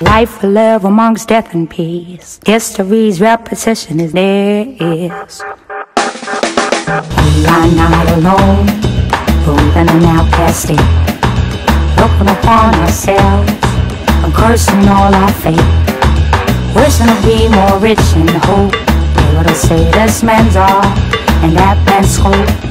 Life live amongst death and peace. History's repetition is there is. We are not alone, proven an outcasting. Looking upon ourselves, and cursing all our fate. Wishing to be more rich in hope. Able to say this man's all, and that man's hope.